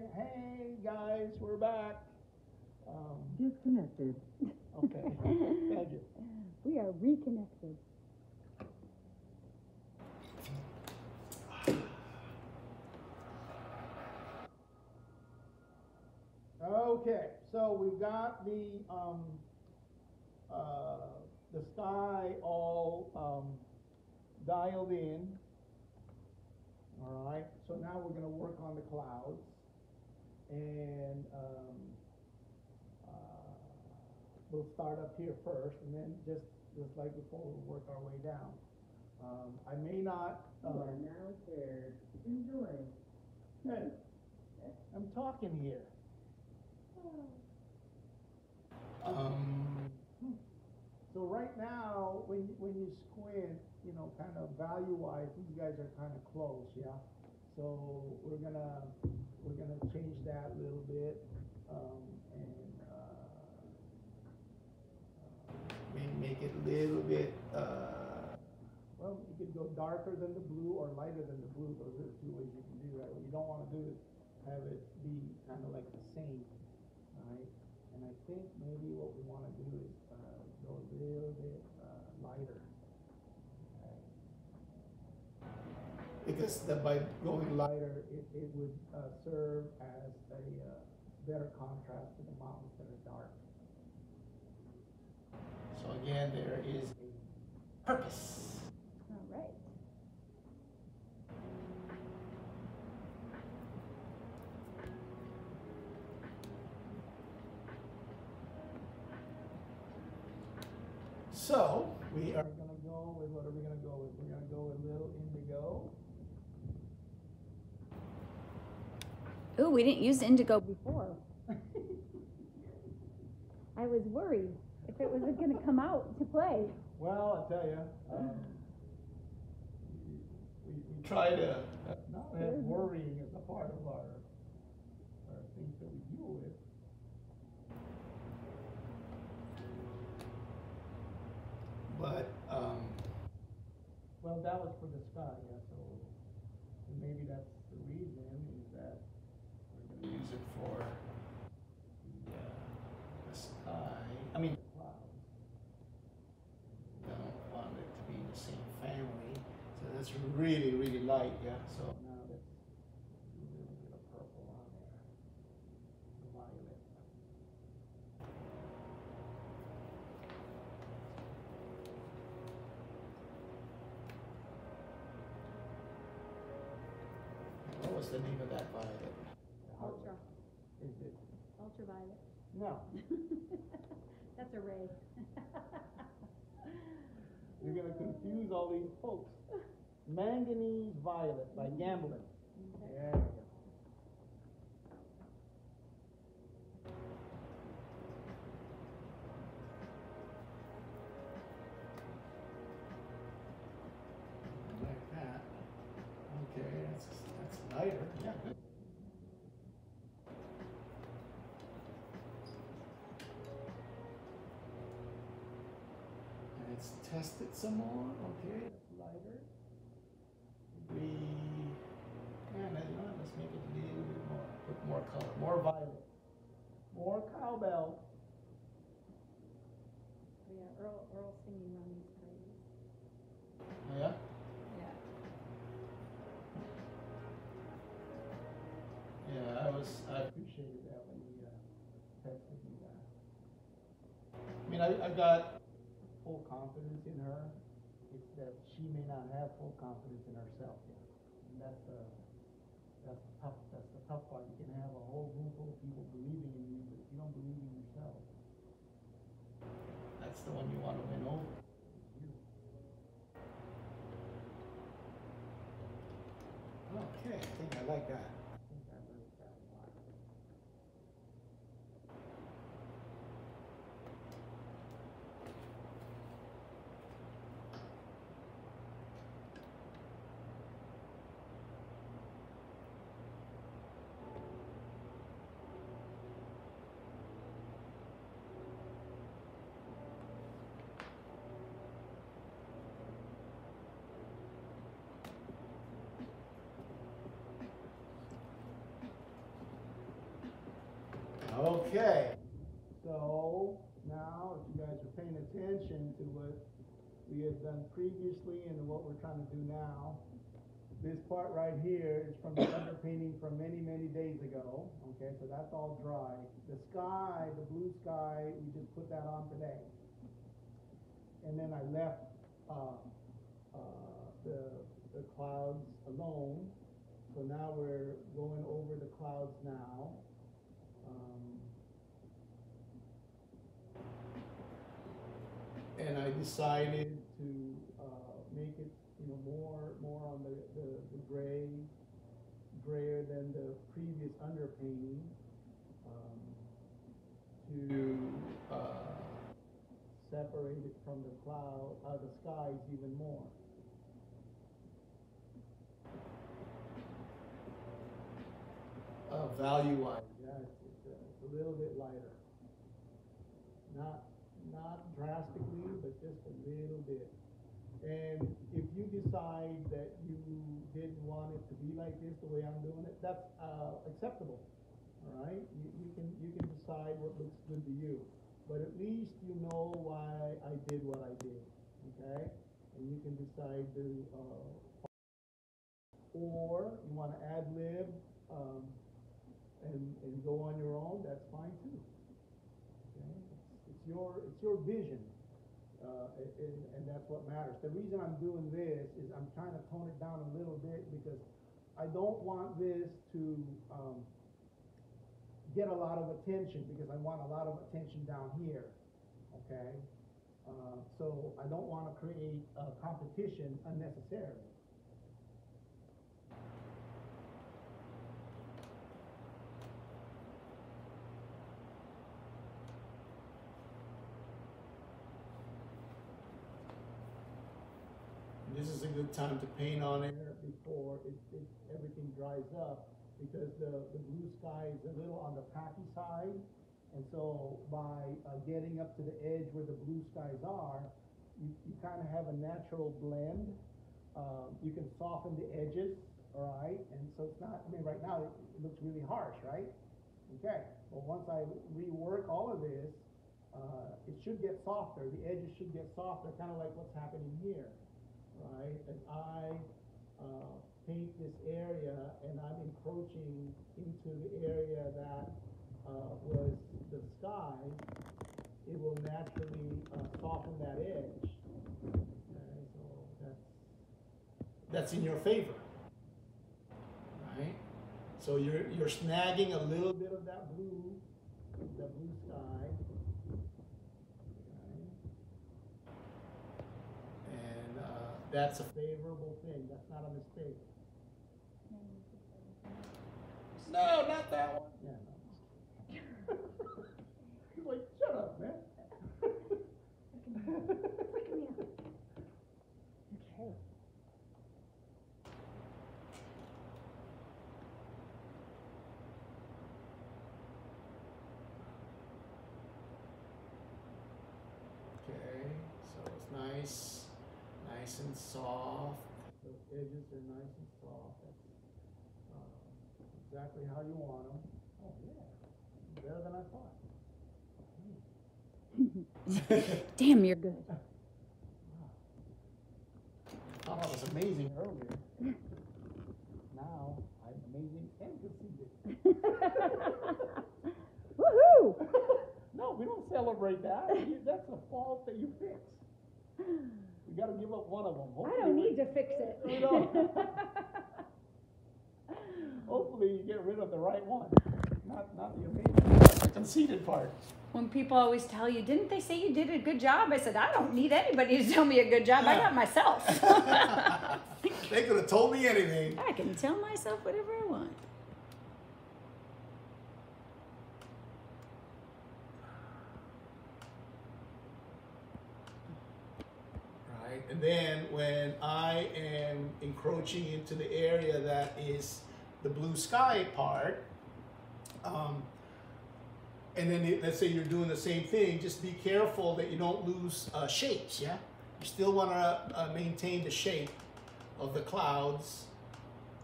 again. Hey, guys, we're back. Um, Disconnected. okay, thank you. We are reconnected. Okay, so we've got the, um, uh, the sky all, um, dialed in. All right, so now we're gonna work on the clouds. And, um, uh, we'll start up here first and then just, just like before, we'll work our way down. Um, I may not, You are um, now paired. Enjoy. hey, I'm talking here. Um, so right now, when, when you squint, you know, kind of value-wise, these guys are kind of close, yeah? So we're gonna, we're gonna change that a little bit, um, and, uh, maybe make it a little bit, uh, well, you could go darker than the blue or lighter than the blue, those are the two ways you can do that. What you don't wanna do is have it be kind of like the same, right? And I think maybe what we wanna do is, uh, go a little bit, uh, lighter. okay? Because the, by going lighter, it, it would, uh, serve as a, uh, better contrast to the mountains that are dark. So again, there is a purpose. All right. So, we are gonna go with, what are we gonna go with? We're gonna go with little indigo. Ooh, we didn't use indigo before. I was worried if it was going to come out to play. Well, I tell you, um, we, we try to not have worrying as a part of our, our things that we deal with. But, um, well, that was for the sky, yeah, so maybe that's the reason is that we're gonna use it for? The sky, I mean, clouds. Don't want it to be in the same family, so that's really, really light, yeah, so now let's do a little bit of purple on there. Violet. What was the name of that violet? Ultra, Is it, ultraviolet. No, That's a ray. you're gonna confuse all these folks. Manganese violet by mm-hmm. Gamblin. Okay. There you go. Like that. Okay, that's, that's lighter, tested some more, okay, that's lighter. We, and then, uh, let's make it a little bit more, put more color, more violet, more cowbell. Oh, yeah, Earl, Earl singing on these parties. Oh, Yeah? Yeah. Yeah, I was, I appreciated that when you, uh, texted me that. I mean, I, I got full confidence in her, it's that she may not have full confidence in herself yet. And that's the, that's the tough, that's the tough part, attention to what we had done previously and what we're trying to do now, this part right here is from the underpainting from many, many days ago, okay, so that's all dry. The sky, the blue sky, we just put that on today. And then I left, uh, uh, the, the clouds alone, so now we're going over the clouds now. And I decided to, uh, make it, you know, more, more on the, the, the gray, grayer than the previous underpainting. um, To, uh, separate it from the cloud, uh, the skies even more. Uh, value wise, yeah, it's, it's, uh, it's a little bit lighter. Not, not drastically, but just a little bit. And if you decide that you didn't want it to be like this, the way I'm doing it, that's, uh, acceptable. All right, you, you can, you can decide what looks good to you, but at least you know why I did what I did, okay? And you can decide to, uh, or you wanna ad lib, um, and, and go on your own, that's fine too. Okay, it's, it's your, it's your vision, uh, and, and that's what matters. The reason I'm doing this is I'm trying to tone it down a little bit because I don't want this to, um, get a lot of attention because I want a lot of attention down here, okay? Uh, so I don't wanna create, uh, competition unnecessarily. This is a good time to paint on it before it, it, everything dries up, because the, the blue sky is a little on the packy side. And so by, uh, getting up to the edge where the blue skies are, you, you kinda have a natural blend. Um, you can soften the edges, all right, and so it's not, I mean, right now, it, it looks really harsh, right? Okay, well, once I rework all of this, uh, it should get softer, the edges should get softer, kinda like what's happening here right? And I, uh, paint this area and I'm encroaching into the area that, uh, was the sky, it will naturally, uh, soften that edge. Okay, so that's, that's in your favor. Right? So you're, you're snagging a little bit of that blue, that blue sky. Okay? And uh, that's a favorable thing, that's not a mistake. No, not that one. Yeah, no. He's like, shut up, man. Okay. Okay, so it's nice, nice and soft. The edges are nice and soft. That's uh, exactly how you want them. Oh yeah, better than I thought. Damn, you're good. I thought I was amazing earlier. Now I'm amazing and conceited. Woohoo! no, we don't celebrate that. That's a fault that you fix. We got to give up one of them. I don't need to fix it. We don't. Hopefully, you get rid of the right one, not not the amazing, the conceited part. When people always tell you, didn't they say you did a good job? I said, I don't need anybody to tell me a good job. I got myself. they could have told me anything. I can tell myself whatever I want. Right, and then when I am encroaching into the area that is the blue sky part, um, and then it- let's say you're doing the same thing, just be careful that you don't lose uh, shapes. Yeah, you still want to uh, maintain the shape of the clouds.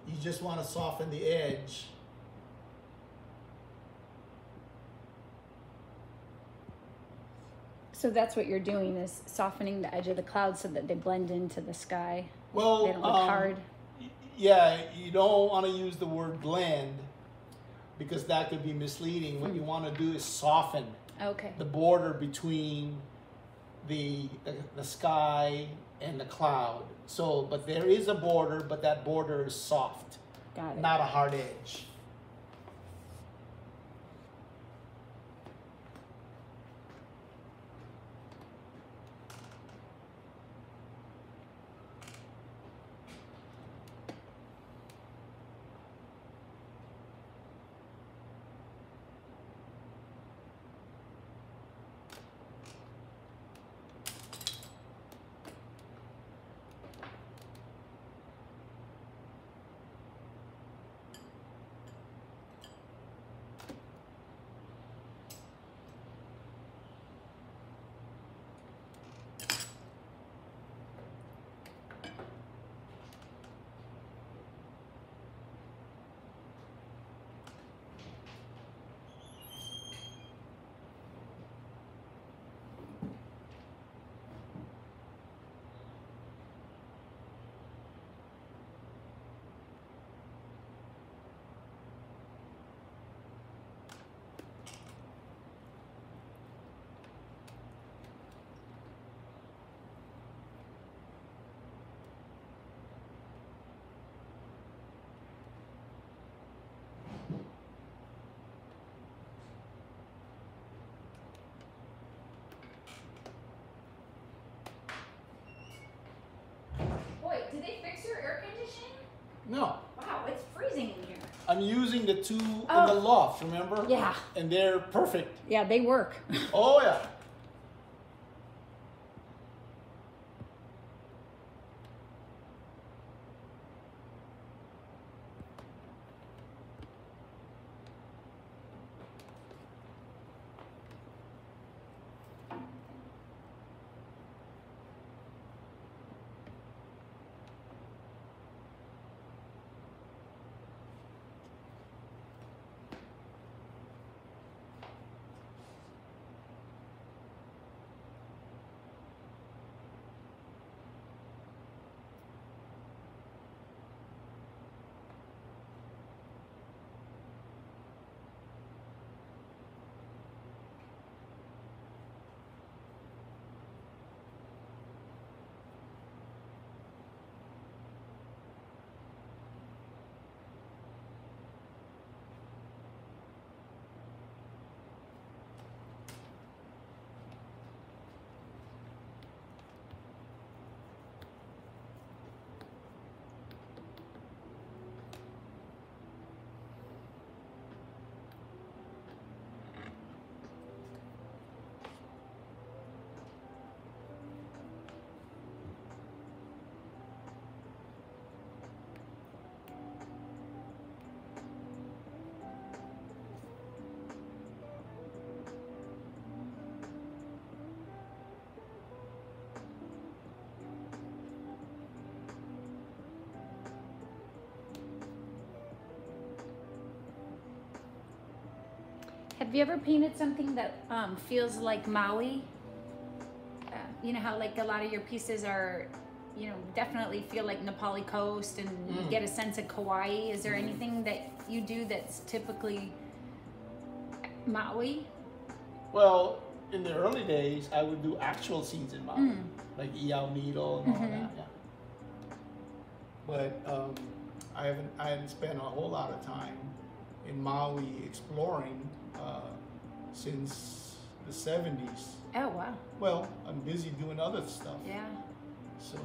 You just want to soften the edge. So that's what you're doing is softening the edge of the clouds so that they blend into the sky. Well, They don't look um, hard. Yeah, you don't want to use the word blend because that could be misleading. What you Hmm. want to do is soften Okay. the border between the, the the sky and the cloud. So, but there is a border, but that border is soft, Got it. not a hard edge. Boy, did they fix your air conditioning? No, Wow, it's freezing in here. I'm using the two in the Oh. loft. Remember? Yeah. And they're perfect. Yeah, they work. Oh yeah. Have you ever painted something that um, feels like Maui? Uh, you know how like a lot of your pieces are, you know, definitely feel like Napali coast and you Mm. get a sense of Kauai. Is there anything that you do that's typically Maui? Well, in the early days, I would do actual scenes in Maui, Mm. like Iao Needle and all Mhm. that. Yeah. But um, I haven't. I hadn't spent a whole lot of time in Maui exploring since the '70s. Oh wow, Well, I'm busy doing other stuff. yeah. So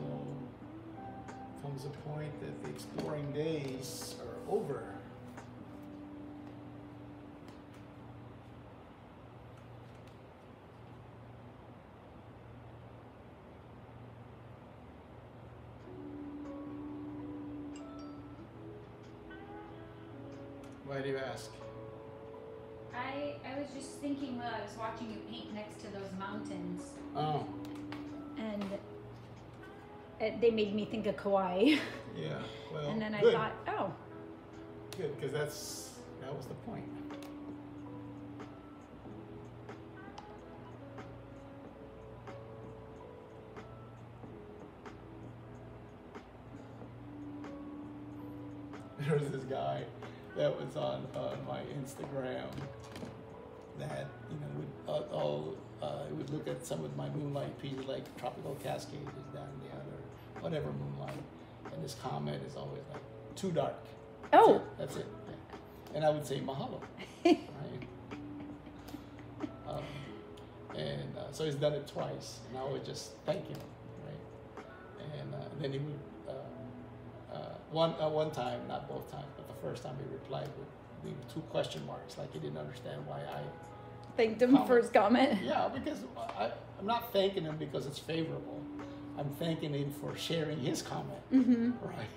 comes a point that the exploring days are over. Why do you ask? I I was just thinking while I was watching you paint next to those mountains. Oh. And it, they made me think of Kauai. Yeah. Well. And then I thought, oh. Good, because that's that was the point. There's this guy that was on uh, my Instagram that you know would uh, all uh, would look at some of my moonlight pieces like Tropical Cascade is down the other whatever moonlight, and his comment is always like too dark. That's Oh. it. that's it. Yeah. And I would say mahalo, right? Um, and uh, so he's done it twice, and I would just thank him, right? And uh, then he would one uh, one time, not both times, but the first time he replied with two question marks, like he didn't understand why I. Thanked him for his comment. Yeah, because I, I'm not thanking him because it's favorable. I'm thanking him for sharing his comment, Mm-hmm. right?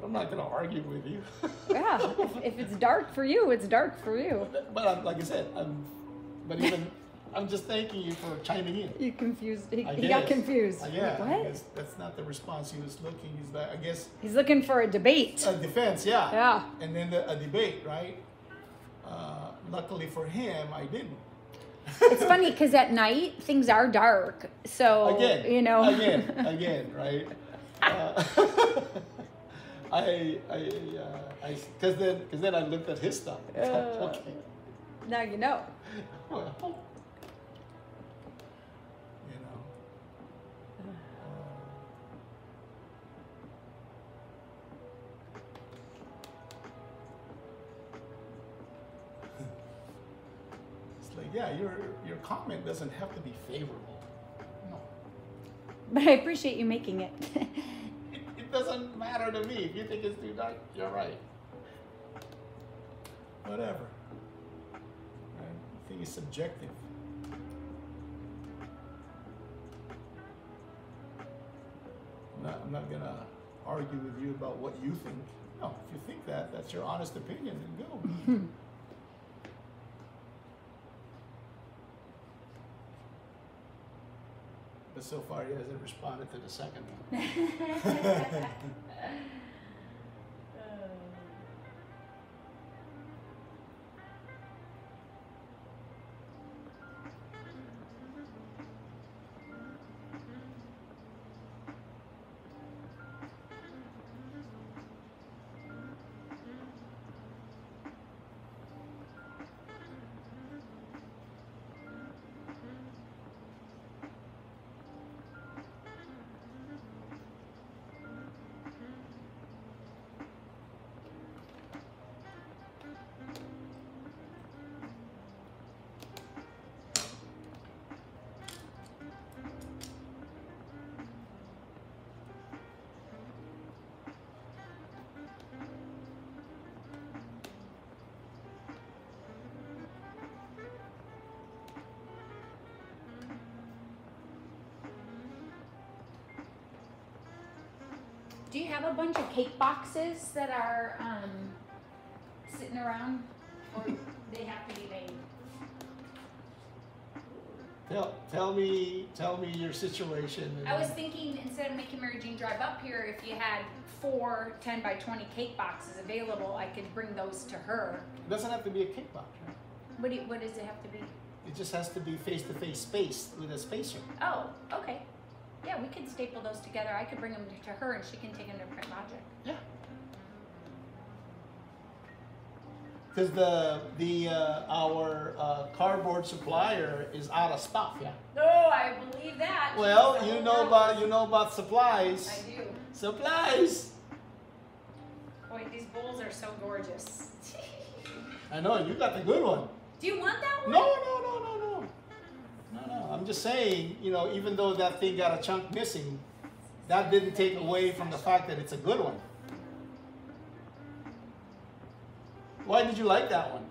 But I'm not going to argue with you. Yeah. If, if it's dark for you, it's dark for you. but I'm, like I said, I'm. But even I'm just thanking you for chiming in. You confused. He, he got confused. Uh, Like, yeah, I what? that's not the response he was looking. He's like, I guess He's looking for a debate. a defense, yeah. Yeah. And then the, a debate, right? Uh, luckily for him, I didn't. It's funny because at night things are dark. So again, you know. again, again, right? Uh, I, I, uh, I, because then, because then I looked at his stuff. Uh. okay, now you know. well, yeah, your your comment doesn't have to be favorable. No. But I appreciate you making it. It, it doesn't matter to me. If you think it's too dark, you're right. Whatever. I think it's subjective. I'm not, I'm not gonna argue with you about what you think. No, if you think that, that's your honest opinion, then go. But so far, he hasn't responded to the second one. have a bunch of cake boxes that are um, sitting around, or they have to be made? Tell, tell me, tell me your situation. I was thinking instead of making Mary Jean drive up here, if you had four 10 by 20 cake boxes available, I could bring those to her. It doesn't have to be a cake box, right? What, do you, what does it have to be? It just has to be face-to-face space with a spacer. Oh, okay. Yeah, we could staple those together. I could bring them to her and she can take them to Print Logic. Yeah. Because the the uh, our uh, cardboard supplier is out of stuff. Yeah. No, I believe that. Well, She's you know world. about you know about supplies. I do. Supplies. Boy, these bowls are so gorgeous. I know you got the good one. do you want that one? No, no. I'm just saying, you know, even though that thing got a chunk missing, that didn't take away from the fact that it's a good one. Why did you like that one?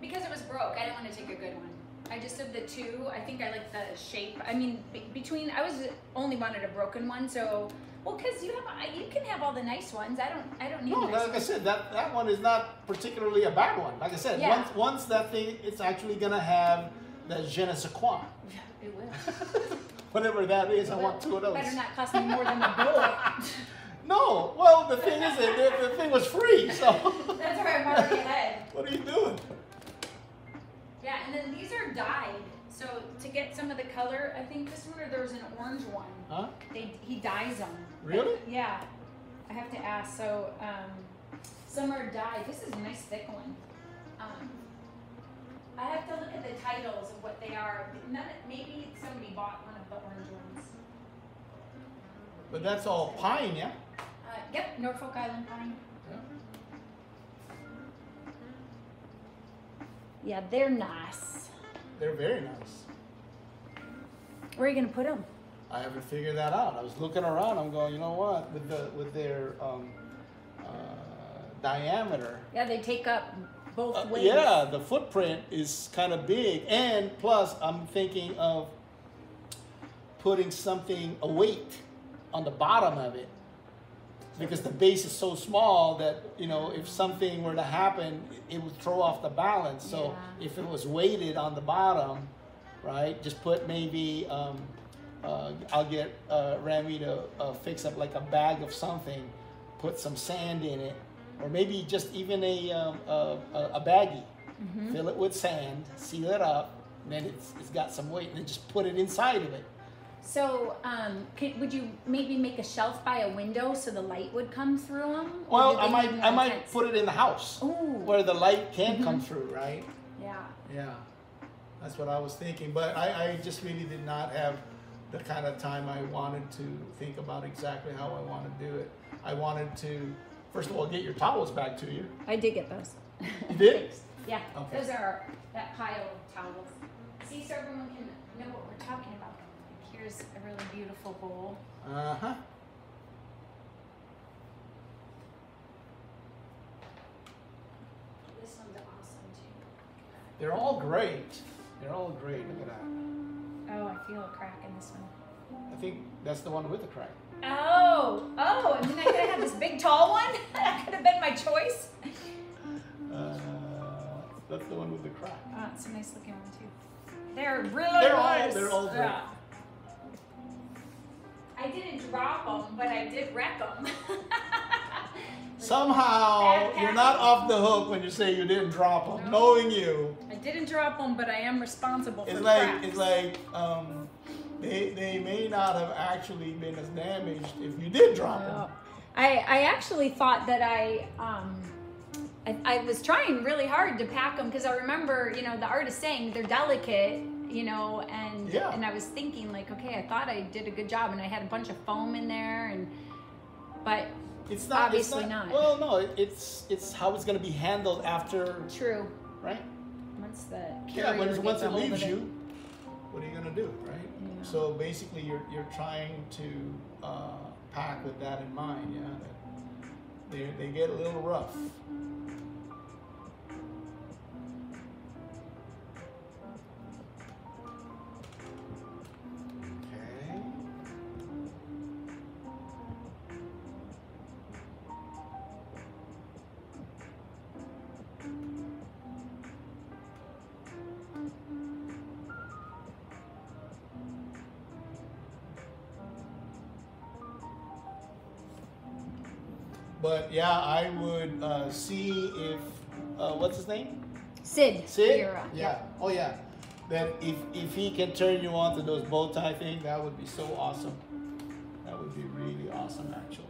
Because it was broke. I didn't want to take a good one. I just of the two, I think I like the shape. I mean, between I was only wanted a broken one, so well, because you have you can have all the nice ones. I don't I don't need. No, nice like I said, that, that one is not particularly a bad one. Like I said, Yeah. once once that thing, it's actually gonna have the je ne sais quoi. It will. Whatever that is, I want two of those. Better not cost me more than a bowl. No, well, the thing is, the, the thing was free, so That's where I'm already ahead. what are you doing? Yeah, and then these are dyed. So to get some of the color, I think this one or there was an orange one. Huh? They he dyes them. Really? Yeah. I have to ask. So, um, some are dyed. This is a nice thick one. Um, I have to look at the titles of what they are. None, maybe somebody bought one of the orange ones. But that's all pine, yeah? Uh, yep, Norfolk Island pine. Yeah, they're nice. They're very nice. Where are you gonna put them? I haven't figured that out. I was looking around. I'm going, you know what? With the with their um, uh, diameter, Yeah, they take up both uh, ways. yeah, the footprint is kind of big. And plus, I'm thinking of putting something a weight on the bottom of it because the base is so small that you know if something were to happen, it would throw off the balance. So Yeah. if it was weighted on the bottom, right, just put maybe. Um, uh, I'll get uh, Rami to uh, fix up like a bag of something, put some sand in it, or maybe just even a um, a, a baggie. Mm-hmm. Fill it with sand, seal it up, and then it's, it's got some weight, and then just put it inside of it. So, um, could, would you maybe make a shelf by a window so the light would come through them? Well, I might I might put it in the house Ooh, where the light can Mm-hmm. come through, right? yeah. Yeah, that's what I was thinking. But I, I just really did not have the kind of time I wanted to think about exactly how I want to do it. I wanted to, first of all, get your towels back to you. I did get those. You did? Yeah, Okay. those are that pile of towels. See, so everyone can know what we're talking about. Like, here's a really beautiful bowl. Uh huh. This one's awesome too. They're all great. They're all great. Look at that. Oh, I feel a crack in this one. I think that's the one with the crack. Oh, oh, I mean, I could have had this big tall one. that could have been my choice. Uh, that's the one with the crack. Oh, it's a nice looking one too. They're really They're all- nice. they're all great. Yeah. I didn't drop them, but I did wreck them. Somehow, you're not off the hook when you say you didn't drop them. No. Knowing you, I didn't drop them, but I am responsible for it's like cracks. it's like um, they they may not have actually been as damaged if you did drop them. I, I actually thought that I um I, I was trying really hard to pack them because I remember you know the artist saying they're delicate you know and Yeah. and I was thinking like okay I thought I did a good job and I had a bunch of foam in there and but It's not Obviously it's not. Well, no, it's it's how it's going to be handled after, true right? once the Yeah, once, once it leaves you, what are you gonna do, right? Yeah. So basically, you're you're trying to uh, pack with that in mind, yeah. That they they get a little rough. See if uh, what's his name? Sid Sid. Vieira. Yeah. Oh yeah. That if if he can turn you on to those bow tie thing, that would be so awesome. That would be really awesome, actually.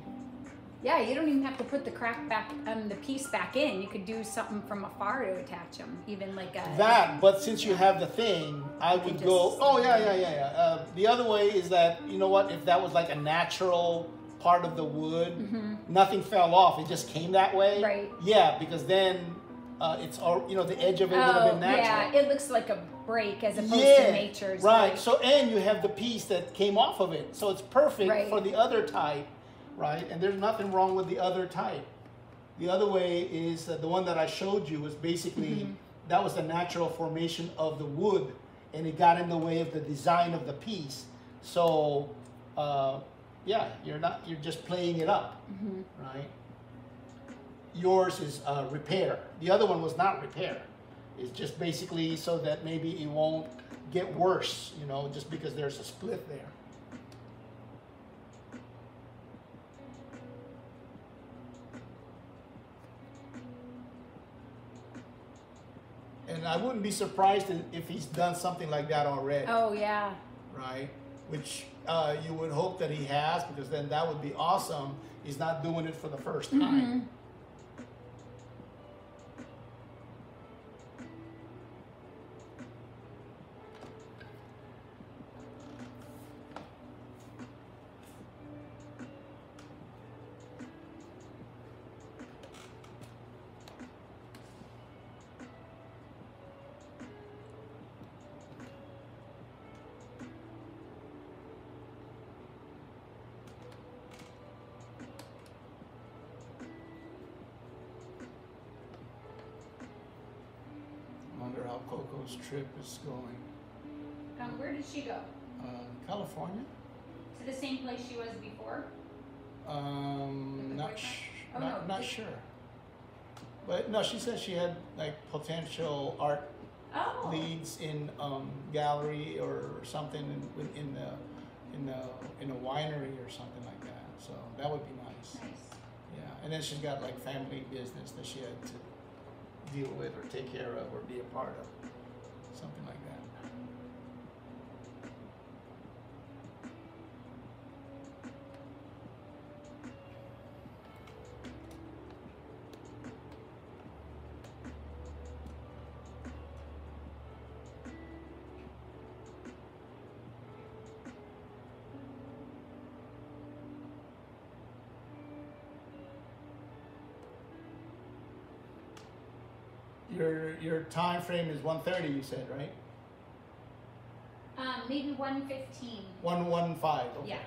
Yeah, you don't even have to put the crack back, um, the piece back in. You could do something from afar to attach them, even like a. That, but since you have the thing, I would go. Oh yeah, yeah, yeah, yeah. Uh, the other way is that you know what? If that was like a natural part of the wood, nothing fell off. It just came that way. Right. Yeah, because then uh, it's all you know. The edge of it would have Oh, been natural. yeah, it looks like a break as opposed yeah, to nature's. right. break. So and you have the piece that came off of it, so it's perfect Right. for the other type, right? And there's nothing wrong with the other type. The other way is that the one that I showed you was basically Mm-hmm. that was the natural formation of the wood, and it got in the way of the design of the piece. So, uh, yeah, you're not you're just playing it up, Mm-hmm. right? Yours is uh, repair. The other one was not repair. It's just basically so that maybe it won't get worse, you know, just because there's a split there. And I wouldn't be surprised if- if he's done something like that already, Oh yeah. right? Which uh, you would hope that he has, because then that would be awesome. He's not doing it for the first Mm-hmm. time. Wonder no, she said she had like potential art Oh. leads in um, gallery or something in, in the in the in a winery or something like that. So that would be nice. Nice. Yeah, and then she's got like family business that she had to deal with or take care of or be a part of, something like that. Your your time frame is 1.30 You said right? Um, maybe one fifteen. One one five. Okay. Yeah.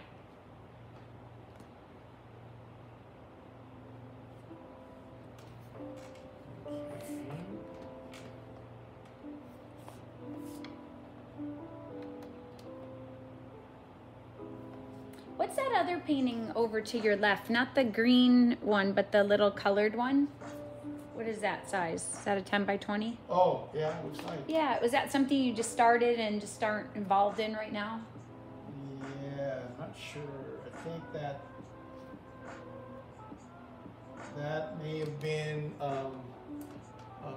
What's that other painting over to your left? Not the green one, but the little colored one. Is that size? Is that a 10 by 20? Oh yeah, looks like. Yeah, was that something you just started and just aren't involved in right now? Yeah, I'm not sure. I think that that may have been um, uh,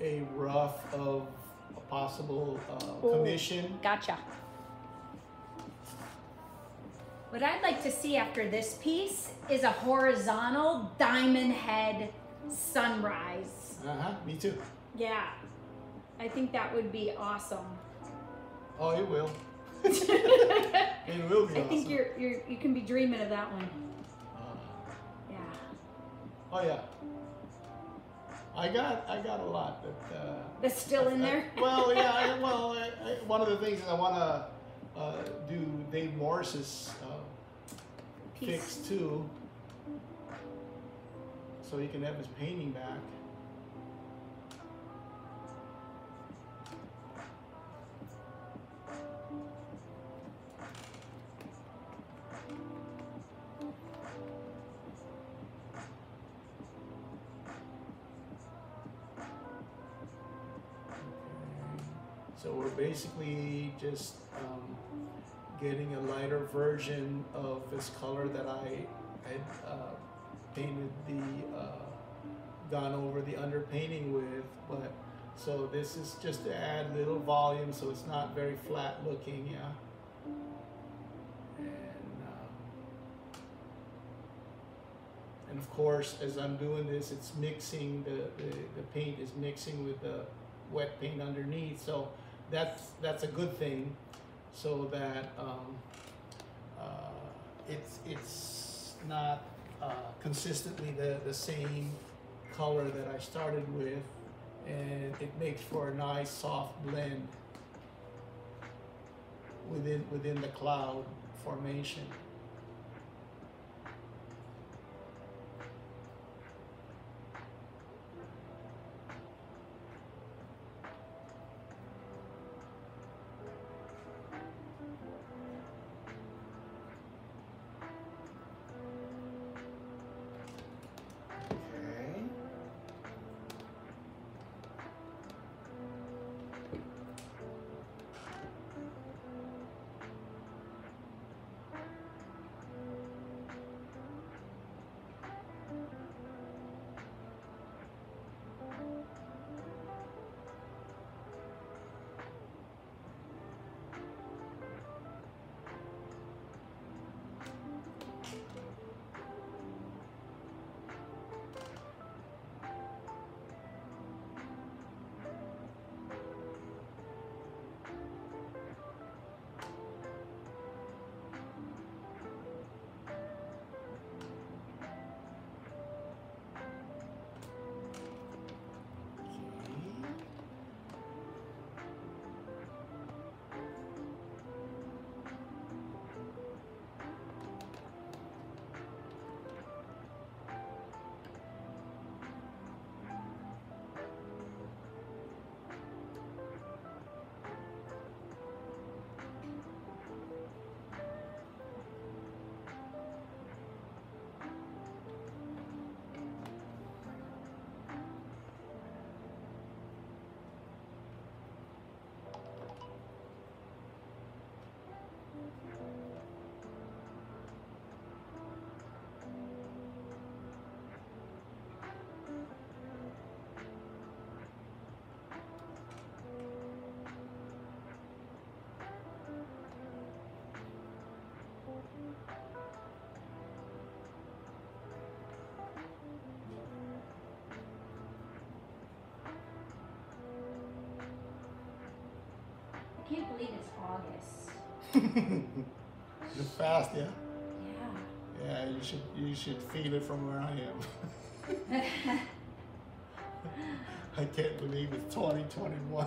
a rough of a possible uh, commission. Gotcha. What I'd like to see after this piece is a horizontal diamond head sunrise. Uh huh. Me too. Yeah. I think that would be awesome. Oh, it will. I It will be. think awesome. you're you're you can be dreaming of that one. Uh, Yeah. oh yeah. I got I got a lot that. Uh, That's still in there. well, yeah. I, well, I, I, one of the things is I want to uh, do Dave Morris's fix too, so he can have his painting back. So we're basically just um, getting a lighter version of this color that I had uh, painted the, uh, gone over the underpainting with, but, so this is just to add little volume, so it's not very flat looking, yeah. And, uh, of course, as I'm doing this, it's mixing, the, the, the paint is mixing with the wet paint underneath, so that's, that's a good thing, so that, um, uh, it's, it's not, uh, consistently the, the same color that I started with, and it makes for a nice soft blend within, within the cloud formation. Can't believe it's August. You're fast, yeah. Yeah. Yeah, you should you should feel it from where I am. I can't believe it's 2021.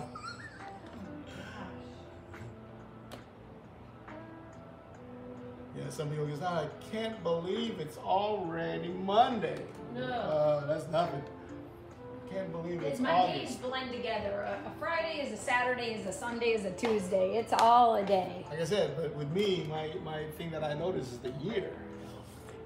yeah, some people go, I can't believe it's already Monday. No. Uh, that's nothing. Can't it's It's my days blend together. A, a Friday is a Saturday, is a Sunday, is a Tuesday. It's all a day. Like I said, but with me, my, my thing that I notice is the year.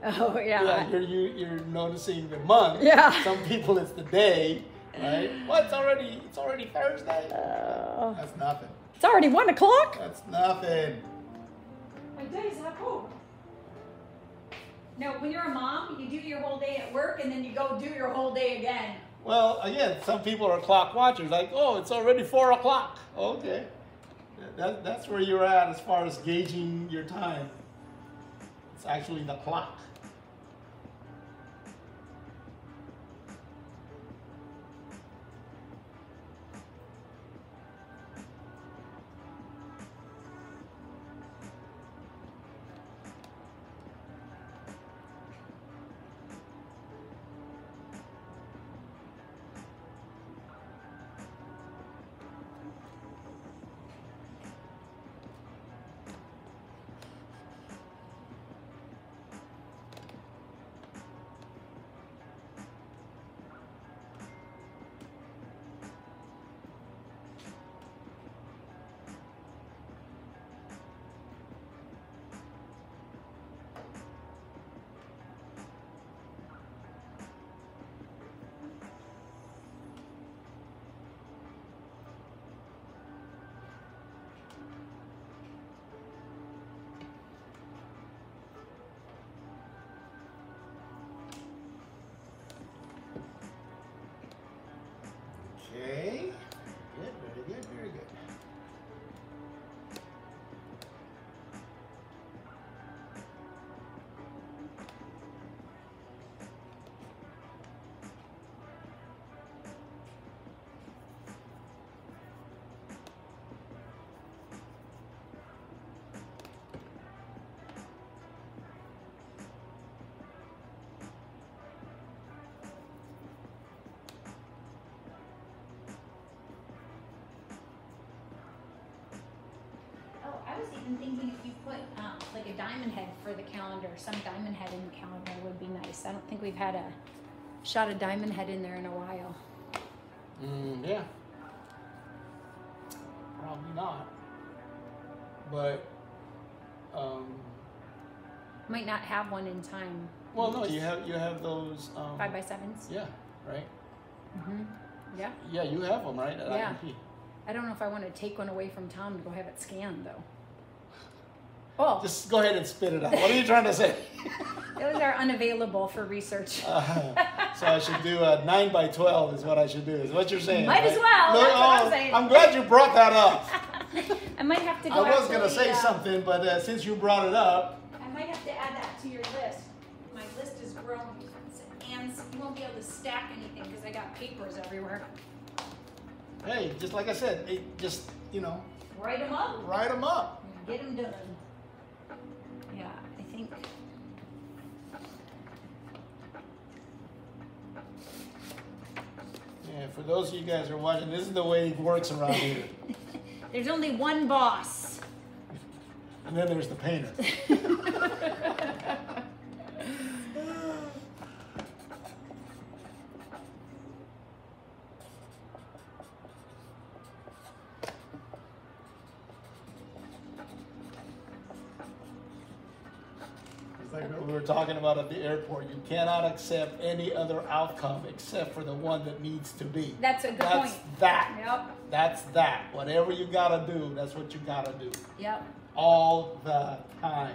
Oh Yeah, you're, you, you're noticing the month. Yeah. Some people it's the day, right? Well, it's already it's already Thursday. Uh, That's nothing. it's already one o'clock. That's nothing. My days have cool. No, when you're a mom, you do your whole day at work and then you go do your whole day again. Well, again, some people are clock watchers. Like, oh, it's already four o'clock. Okay, that, that's where you're at as far as gauging your time. It's actually the clock. I was thinking if you put um, like a diamond head for the calendar, some diamond head in the calendar would be nice. I don't think we've had a shot a diamond head in there in a while. Mm, yeah. Probably not. But, um, Might not have one in time. well, no, you have you have those. Um, Five by sevens. Yeah, right. Mm-hmm. Yeah. Yeah, you have them, right? At Yeah. IMP. I don't know if I want to take one away from Tom to go have it scanned though. Oh, Just go ahead and spit it out. What are you trying to say? those are unavailable for research. Uh, so I should do a nine by twelve is what I should do. Is what you're saying? Might as well, No, that's what I'm oh, saying. I'm glad you brought that up. I might have to go. I was gonna say uh, something, but uh, since you brought it up, I might have to add that to your list. My list is growing, and you won't be able to stack anything because I got papers everywhere. hey, just like I said, it, just you know, Write them up. write them up. Get them done. Yeah, think. Yeah, for those of you guys who are watching, this is the way it works around here. There's only one boss. And then there's the painter. we were talking about at the airport. You cannot accept any other outcome except for the one that needs to be. That's a good That's point. that. Yep. That's that. Whatever you gotta do, that's what you gotta do. Yep. All the time.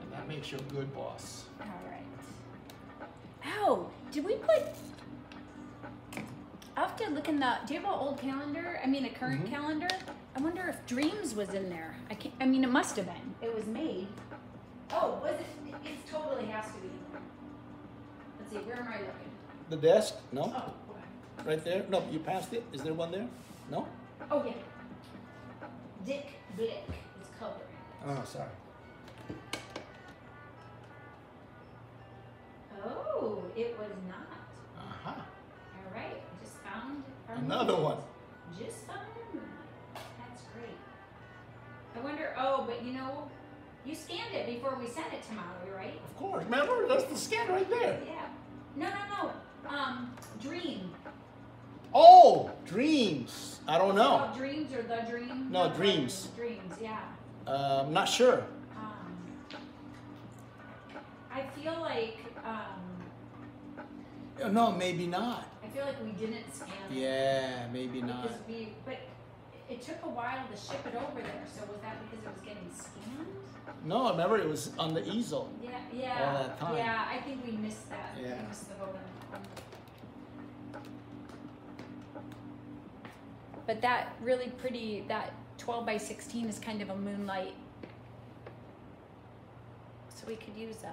And that makes you a good boss. All right. Oh, did we put? I have to look in the. Do you have an old calendar? I mean, a current Mhm. calendar. I wonder if Dreams was in there. I can not I mean, it must have been. It was made. See, where am I looking? The desk? No? Oh, okay. Right there? No, you passed it? Is there one there? No? Oh, yeah. Dick Blick is coloring. Oh, sorry. Oh, it was not. Uh-huh. All right, just found our Another one. Just found. That's great. I wonder. Oh, but you know, you scanned it before we sent it to Maui, right? Of course. Remember? That's the scan right there. Yeah. No, no, no. Um, Dream. Oh, dreams. I don't know. called Dreams or the Dream? No, Dreams. Dreams. Yeah. Uh, I'm not sure. Um, I feel like um, Uh, No, maybe not. I feel like we didn't scan it. Yeah, maybe not. Because we, but it took a while to ship it over there. So was that because it was getting scanned? No, I remember it was on the easel. Yeah, yeah, that time. yeah. I think we missed that. Yeah. We missed the on. But that really pretty, that 12 by 16 is kind of a moonlight. So we could use a,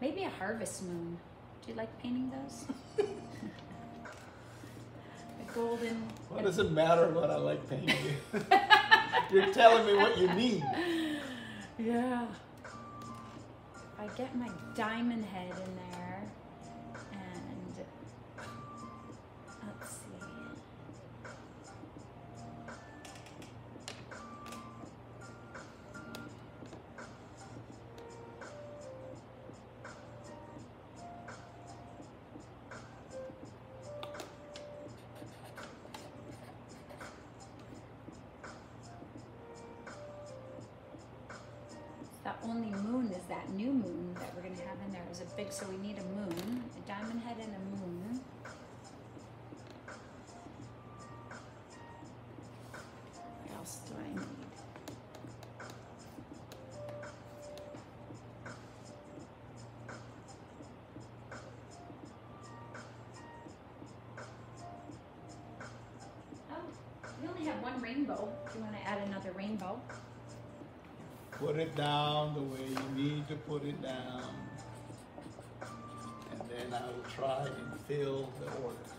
maybe a harvest moon. Do you like painting those? a golden. What does it matter what I like painting? You're telling me what you need. Yeah. I get my diamond head in there, that new moon that we're gonna have in there is a big, so we need a moon, a diamond head and a moon. What else do I need? Oh, we only have one rainbow. Do you wanna add another rainbow? Put it down the way you need to put it down. And then I will try and fill the order.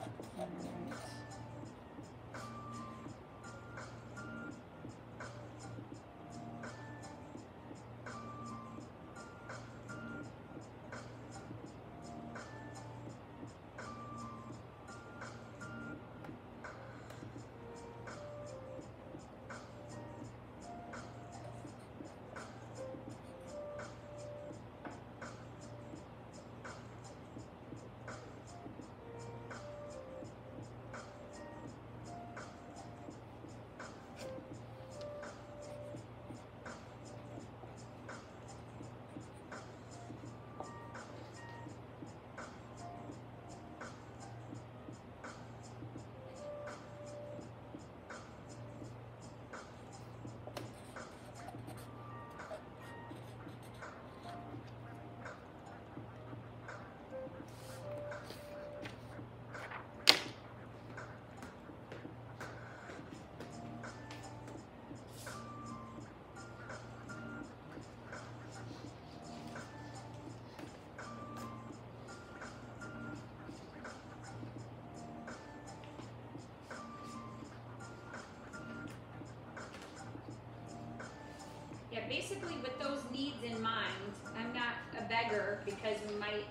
Basically with those needs in mind, I'm not a beggar because we might,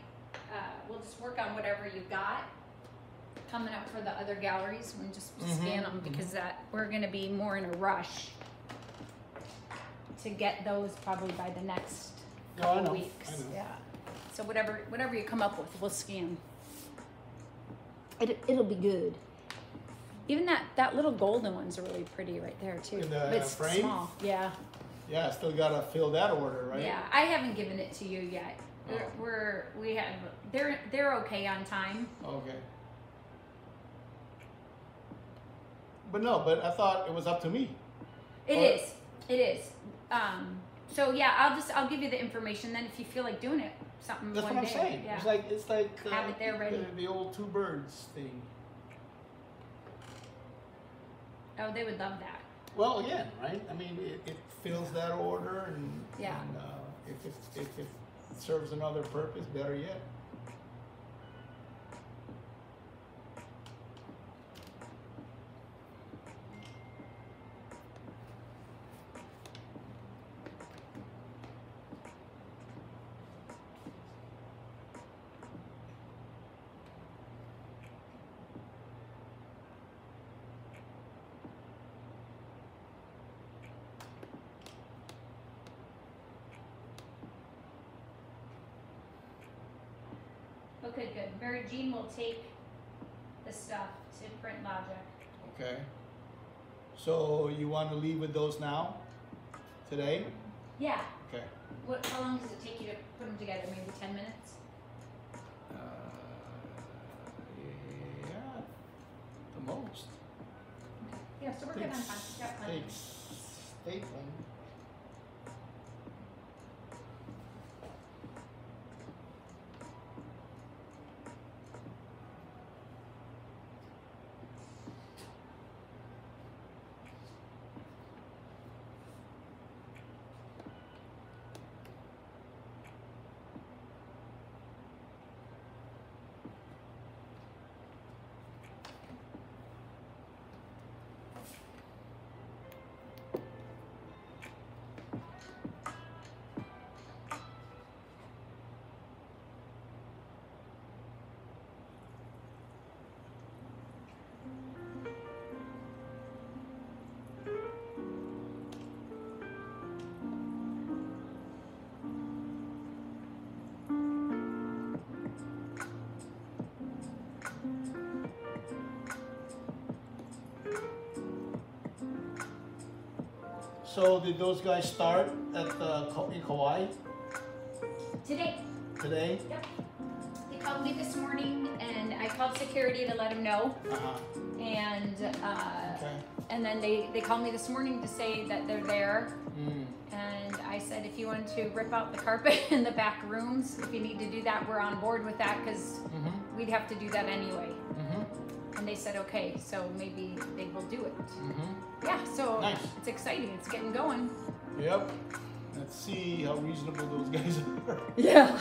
uh, we'll just work on whatever you got coming up for the other galleries and just Mhm, scan them because that, we're gonna be more in a rush to get those probably by the next No, I couple know, weeks, I know. yeah. So whatever, whatever you come up with, we'll scan. It, it'll be good. Even that, that little golden one's really pretty right there too. In the But it's frame? small, yeah. Yeah, I still gotta fill that order, right? Yeah, I haven't given it to you yet. We're, Oh. we're we have they're they're okay on time. Okay. But no, but I thought it was up to me. It Or- is, it is. Um, so yeah, I'll just I'll give you the information. Then if you feel like doing it, something That's what I'm day, saying. yeah. It's like it's like uh, Have it there ready. The, the old two birds thing. oh, they would love that. Well, again, right? I mean, it, it fills that order, and, Yeah. and uh, if, it, if it serves another purpose, better yet. Okay, good. Mary Jean will take the stuff to Print Logic. Okay. So you want to leave with those now? Today? Yeah. Okay. What? How long does it take you to put them together? Maybe ten minutes. Uh, yeah, the most. Yeah. So we're good on time. Takes stapling. So did those guys start at the in Kauai Today. today? Yep. They called me this morning, and I called security to let them know. Uh-huh. And uh, Okay. and then they they called me this morning to say that they're there. Mm. And I said, if you want to rip out the carpet in the back rooms, if you need to do that, we're on board with that because Mm-hmm. we'd have to do that anyway. Mm-hmm. And they said, okay, so maybe they will do it. Mm-hmm. Yeah, so Nice. it's exciting. It's getting going. Yep. Let's see how reasonable those guys are. Yeah.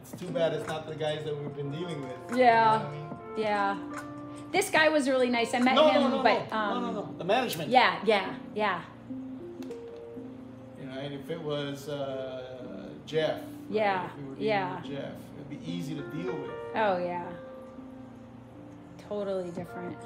It's too bad it's not the guys that we've been dealing with. Yeah. You know what I mean? Yeah. This guy was really nice. I met No, him, no, no, but no. um, no, no, no. The management. yeah, yeah, yeah. You know, and if it was uh, Jeff. Yeah, If we were dealing yeah. Jeff, it'd be easy to deal with. Oh yeah. Totally different.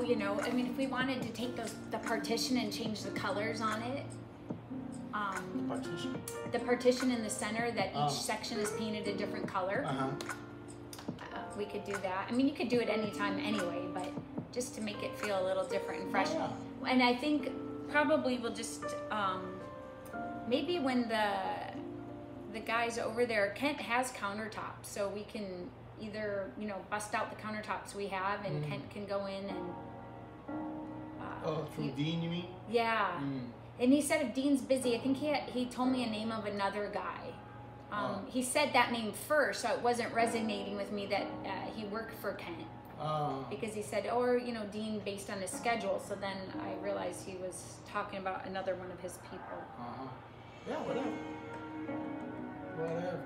Now, you know, I mean, if we wanted to take those the partition and change the colors on it, um, Partition. the partition in the center that each Oh. section is painted a different color, Uh huh. uh, we could do that. I mean, you could do it anytime anyway, but just to make it feel a little different and fresh. yeah. And I think probably we'll just um, maybe when the the guys over there, Kent has countertops, so we can either you know bust out the countertops we have, and Mm. Kent can go in and. Oh, you- Dean, you mean? yeah, Mm. and he said if Dean's busy, I think he had, he told me a name of another guy. Um, Oh. He said that name first, so it wasn't resonating with me that uh, he worked for Kent Uh, because he said, or you know, Dean based on his schedule. So then I realized he was talking about another one of his people. uh-huh. Yeah, whatever. Whatever.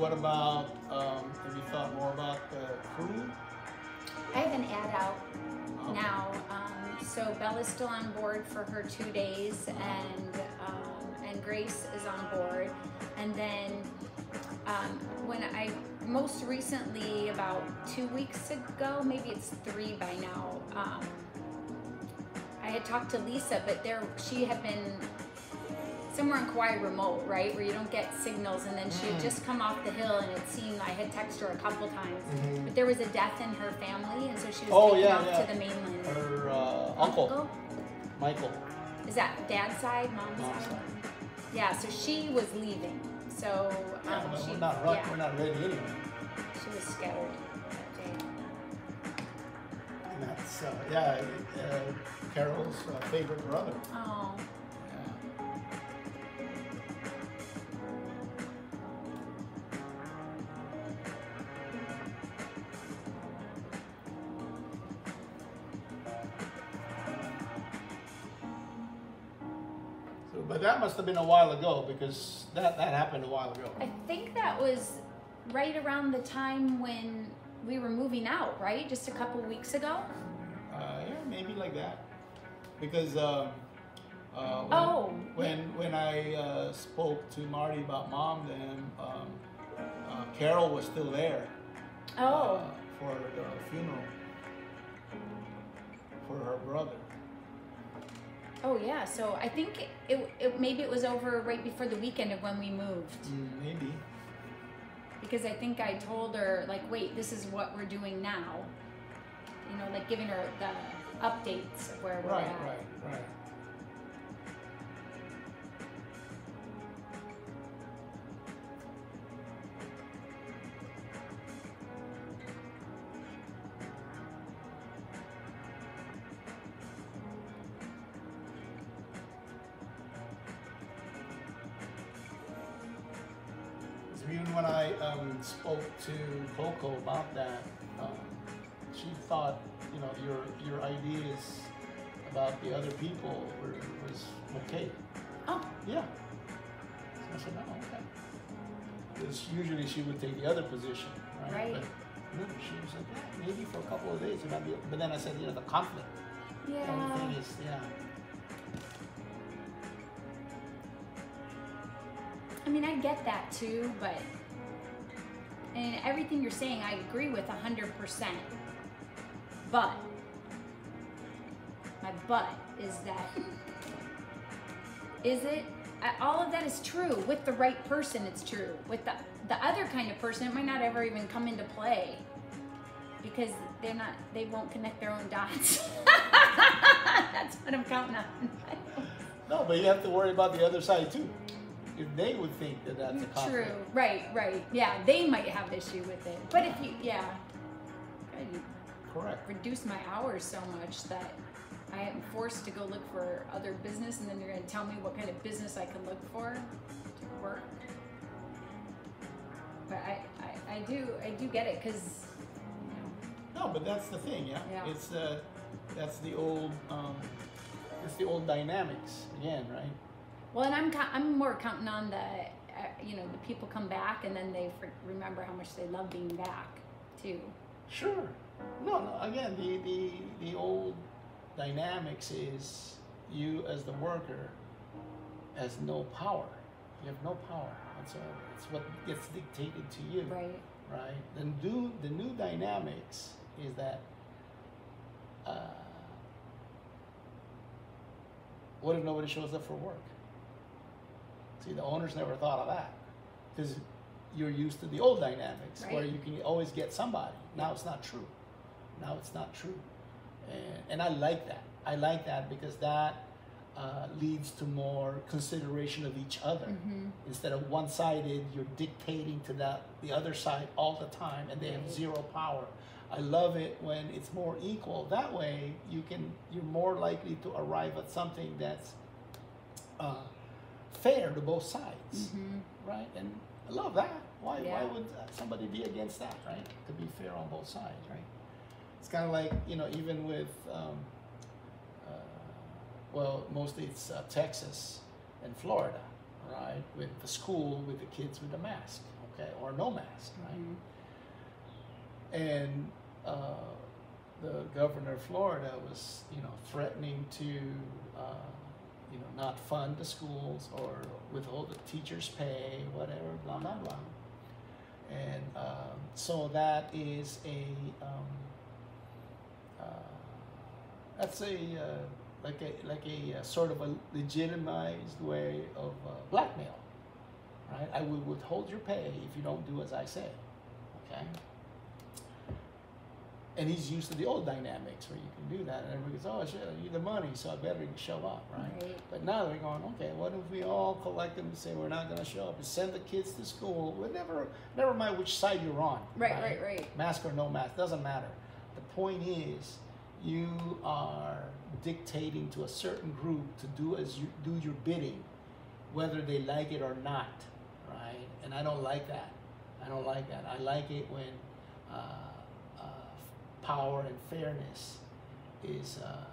What about, um, have you thought more about the crew? I have an ad out Um, now. Um, so Bella's still on board for her two days, and um, and Grace is on board. And then um, when I most recently, about two weeks ago, maybe it's three by now, um, I had talked to Lisa, but there she had been somewhere in Kauai remote, right, where you don't get signals, and then she had Mm. just come off the hill, and it seemed I had texted her a couple times, Mhm. but there was a death in her family, and so she was Oh, taken yeah, off yeah. to the mainland. Her uh, uncle, Michael. Is that dad's side, mom's Mom's side? side. Yeah, so she was leaving. So Yeah, um, she, we're not, ru- yeah. we're not ready anyway. she was scattered that day. And that's, uh, yeah, uh, Carol's uh, favorite brother. Oh, must have been a while ago because that, that happened a while ago. I think that was right around the time when we were moving out, right? Just a couple weeks ago. Uh, yeah, maybe like that. Because um, uh, when, Oh, when when I uh, spoke to Marty about mom, then um, uh, Carol was still there. Oh, uh, for the funeral for her brother. Oh yeah. So I think it, it maybe it was over right before the weekend of when we moved. Mm, maybe. because I think I told her like, wait, this is what we're doing now. You know, like giving her the updates of where we're Right, at. right, right. So even when I um, spoke to Coco about that, um, she thought, you know, your your ideas about the other people were, was okay. Oh, Yeah. So I said, oh, okay. Because usually she would take the other position, right? Right. But no, she was like, yeah, maybe for a couple of days it might be. But then I said, you know, the conflict. The only thing is, yeah. Mean, I get that too, but and everything you're saying, I agree with hundred percent. But my but is that is it all of that is true with the right person it's true with the the other kind of person it might not ever even come into play because they're not they won't connect their own dots that's what i'm counting on No, but you have to worry about the other side too. If they would think that that's a conflict. True. Right. Right. Yeah. They might have issue with it, but if you, yeah, I Correct. reduce my hours so much that I am forced to go look for other business, and then you're going to tell me what kind of business I can look for to work. But I, I, I do, I do get it because, you know, No, but that's the thing, yeah. Yeah. It's uh, that's the old, um, it's the old dynamics again, right? Well, and I'm, I'm more counting on the, uh, you know, the people come back and then they remember how much they love being back, too. Sure. No, no. Again, the the the old dynamics is you as the worker has no power. You have no power whatsoever. It's what gets dictated to you, Right. right? The new the new dynamics is that. Uh, what if nobody shows up for work? See, the owners never thought of that because you're used to the old dynamics where you can always get somebody. Now it's not true. Now it's not true. And, and I like that. I like that because that uh, leads to more consideration of each other. Mm-hmm. Instead of one sided, you're dictating to that, the other side all the time and they have zero power. I love it when it's more equal. That way, you can you're more likely to arrive at something that's uh, fair to both sides Mm-hmm. right? And I love that. Why, why would uh, somebody be against that, right? To be fair on both sides, right? It's kind of like, you know, even with, um, uh, well, mostly it's uh, Texas and Florida, right? With the school, with the kids with the mask, okay, or no mask, right? Mm-hmm. And uh, the governor of Florida was, you know, threatening to, uh, you know, not fund the schools or withhold the teachers' pay, whatever, blah blah blah. And um, so that is a um, uh, that's a uh, like a like a, uh sort of a legitimized way of uh, blackmail, right? I will withhold your pay if you don't do as I say, okay? And he's used to the old dynamics where you can do that, and everybody goes, "Oh, shit, I need the money, so I better show up, right?" Right. But now they're going, "Okay, what if we all collect them and say we're not going to show up and send the kids to school? Well, never, never mind which side you're on. Right, right, right. Mask or no mask doesn't matter. The point is, you are dictating to a certain group to do as you do your bidding, whether they like it or not, right? And I don't like that. I don't like that. I like it when uh, power and fairness is uh,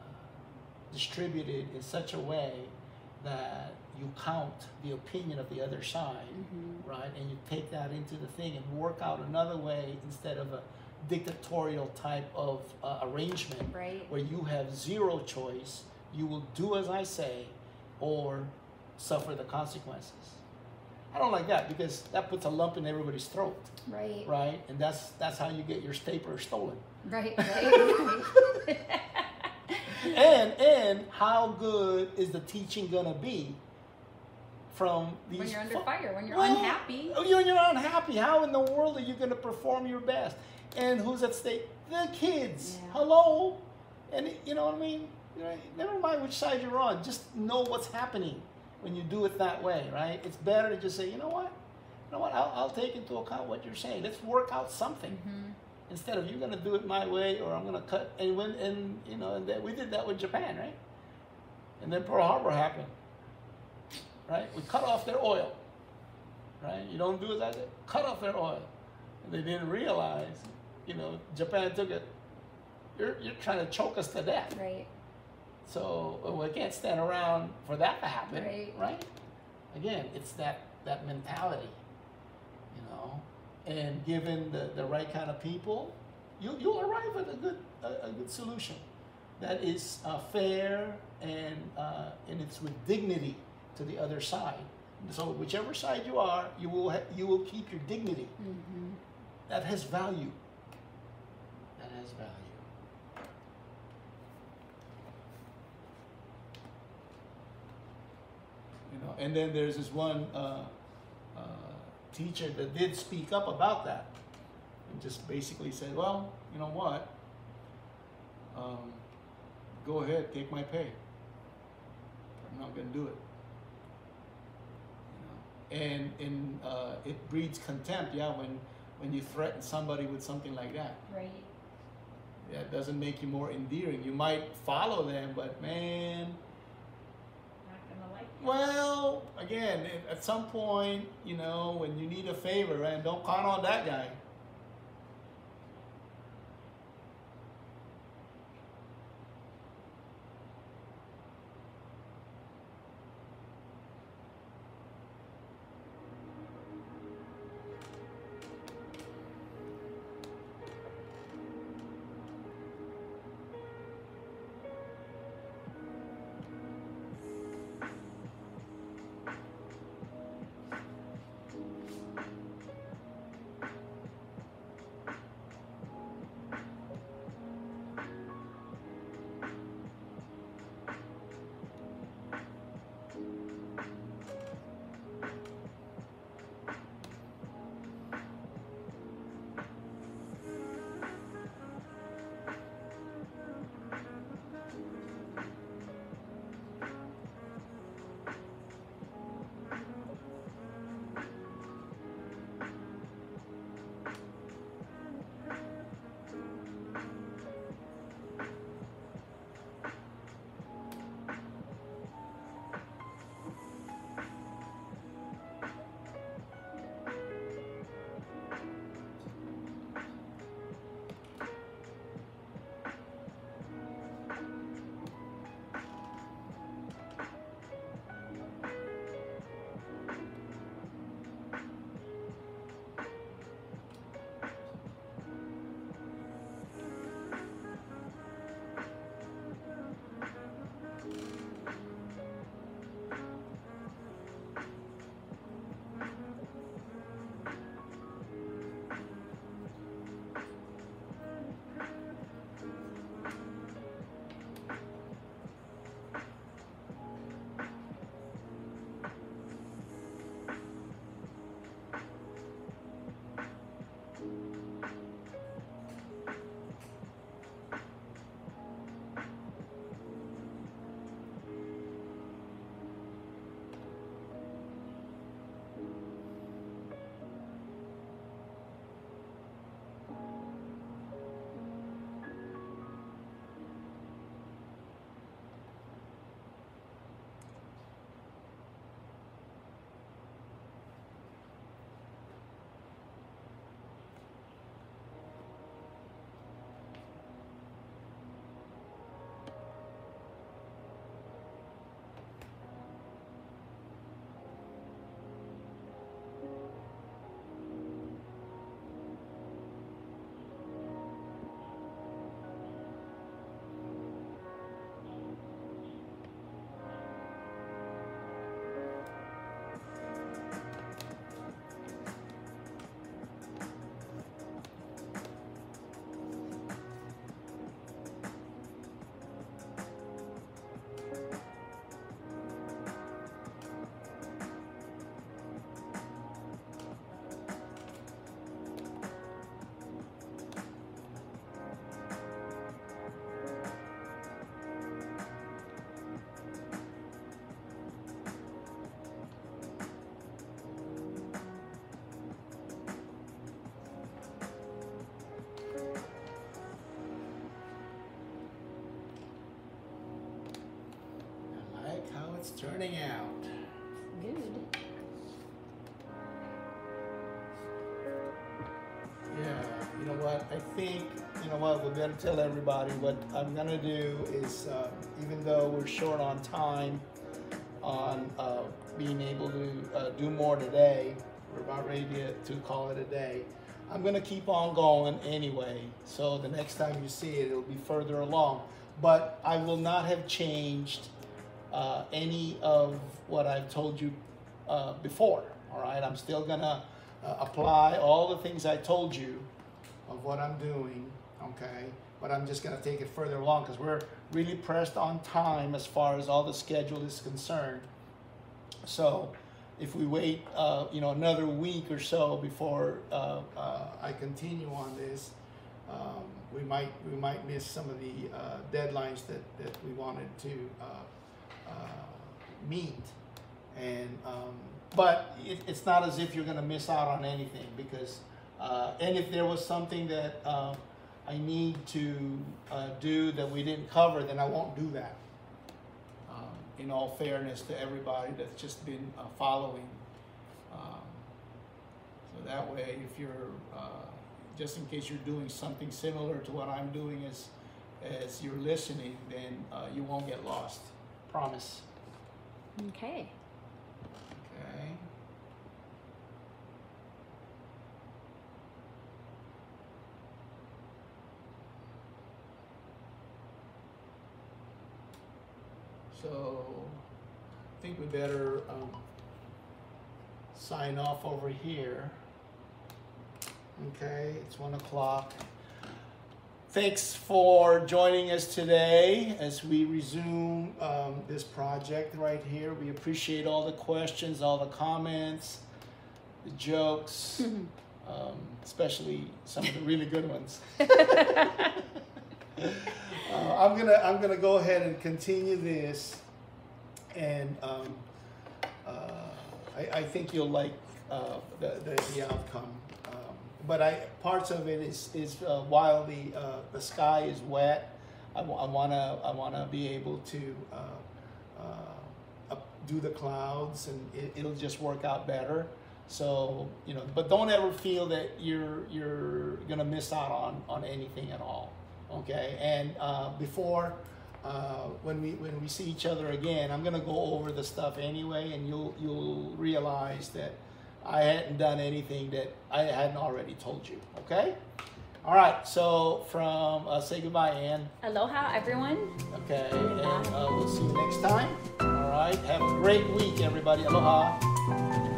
distributed in such a way that you count the opinion of the other side, Mhm. right? And you take that into the thing and work out another way instead of a dictatorial type of uh, arrangement Right. where you have zero choice. You will do as I say or suffer the consequences. I don't like that because that puts a lump in everybody's throat, Right. right? And that's that's how you get your stapler stolen. Right. Right. and and how good is the teaching gonna be from these when you're under fu- fire, when you're Well, unhappy. oh, You're, you're unhappy. How in the world are you gonna perform your best? And who's at stake? The kids. Yeah. Hello. And you know what I mean? Never mind which side you're on. Just know what's happening when you do it that way, right? It's better to just say, you know what? You know what? I'll, I'll take into account what you're saying. Let's work out something Mhm. Instead of you're gonna do it my way or I'm gonna cut and when and you know and that we did that with Japan, right? And then Pearl Harbor happened. Right? We cut off their oil. Right? You don't do said, cut off their oil. And they didn't realize, you know, Japan took it, you're you're trying to choke us to death. Right. So uh, we can't stand around for that to happen, Right. Again, it's that that mentality. And given the, the right kind of people, you you'll arrive at a good a, a good solution that is uh, fair and uh, and it's with dignity to the other side. So whichever side you are, you will ha- you will keep your dignity. Mm-hmm. That has value. That has value. You know, and then there's this one uh, uh, teacher that did speak up about that, and just basically said, "Well, you know what? Um, go ahead, take my pay. I'm not going to do it." You know, and and uh, it breeds contempt, yeah, when when you threaten somebody with something like that. Right. Yeah, it doesn't make you more endearing. You might follow them, but man, Not gonna like it. Well, again, at- some point, you know, when you need a favor, and don't count on that guy. Turning out? Good. Yeah, you know what? I think, you know what? We better tell everybody what I'm gonna do is, uh, even though we're short on time on uh, being able to uh, do more today, we're about ready to, to call it a day. I'm gonna keep on going anyway, so the next time you see it, it'll be further along. But I will not have changed uh, any of what I've told you uh, before. All right, I'm still gonna uh, apply all the things I told you of what I'm doing. Okay, but I'm just gonna take it further along because we're really pressed on time as far as all the schedule is concerned. So if we wait, uh, you know, another week or so before uh, I continue on this, um, we might we might miss some of the deadlines that, that we wanted to uh, meet, and um, but it, it's not as if you're going to miss out on anything because uh, and if there was something that uh, I need to do that we didn't cover, then I won't do that. Um, in all fairness to everybody that's just been following. Um, so that way, if you're, uh, just in case you're doing something similar to what I'm doing as, as you're listening, then uh, you won't get lost. Promise. Okay. Okay. So, I think we better um, sign off over here. Okay, it's one o'clock. Thanks for joining us today as we resume um, this project right here. We appreciate all the questions, all the comments, the jokes, um, especially some of the really good ones. Uh, I'm gonna I'm gonna go ahead and continue this, and um, uh, I, I think you'll like uh, the, the the outcome. But I parts of it is is uh, while the uh, the sky is wet, I, I wanna I wanna be able to uh, uh, do the clouds, and it, it'll just work out better. So you know, but don't ever feel that you're you're gonna miss out on on anything at all. Okay, and uh, before uh, when we when we see each other again, I'm gonna go over the stuff anyway, and you'll you'll realize that I hadn't done anything that I hadn't already told you. Okay. All right. So from uh, say goodbye, Ann. Aloha, everyone. Okay, and uh, we'll see you next time. All right. Have a great week, everybody. Aloha.